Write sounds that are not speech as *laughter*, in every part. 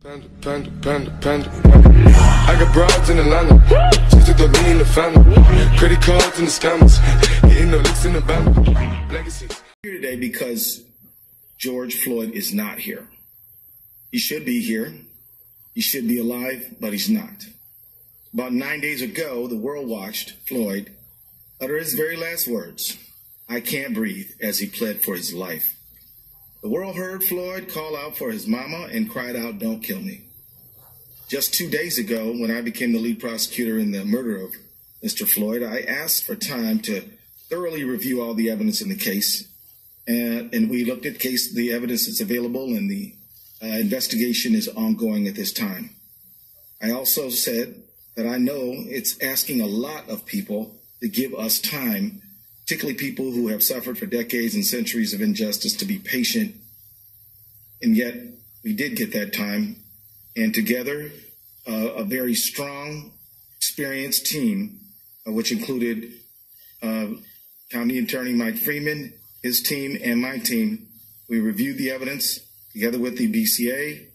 Panda, panda, panda, panda. I got broads in Atlanta. Just to throw me in the family. Credit cards and the scammers. Hitting the licks in the band. Legacies. here today because George Floyd is not here. He should be here. He should be alive, but he's not. About nine days ago, the world watched Floyd utter his very last words I can't breathe as he pled for his life. The world heard Floyd call out for his mama and cried out, Don't kill me. Just two days ago, when I became the lead prosecutor in the murder of Mr. Floyd, I asked for time to thoroughly review all the evidence in the case. And, and we looked at case the evidence that's available, and the uh, investigation is ongoing at this time. I also said that I know it's asking a lot of people to give us time particularly people who have suffered for decades and centuries of injustice, to be patient. And yet, we did get that time. And together, uh, a very strong, experienced team, uh, which included uh, County Attorney Mike Freeman, his team, and my team, we reviewed the evidence together with the BCA,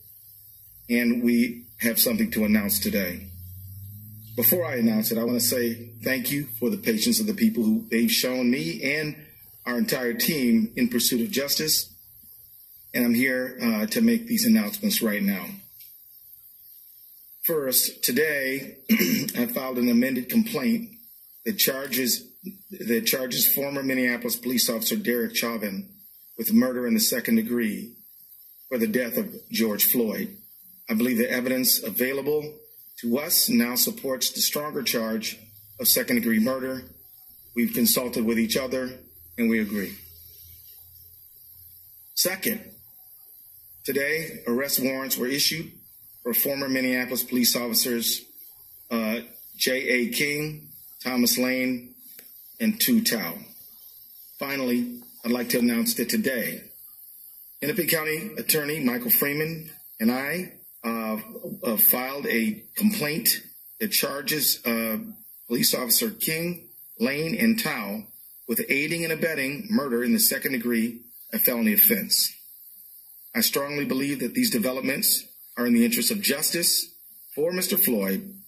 and we have something to announce today. Before I announce it, I want to say thank you for the patience of the people who they've shown me and our entire team in pursuit of justice. And I'm here uh, to make these announcements right now. First, today *clears throat* I filed an amended complaint that charges that charges former Minneapolis police officer Derek Chauvin with murder in the second degree for the death of George Floyd. I believe the evidence available to us now supports the stronger charge of second degree murder. We've consulted with each other and we agree. Second, today arrest warrants were issued for former Minneapolis police officers uh, J.A. Kueng, Thomas Lane, and Tou Thao. Finally, I'd like to announce that today, Hennepin County Attorney Michael Freeman and I uh, uh, filed a complaint that charges uh, police officer Kueng, Lane, and Thao with aiding and abetting murder in the second degree, a felony offense. I strongly believe that these developments are in the interest of justice for Mr. Floyd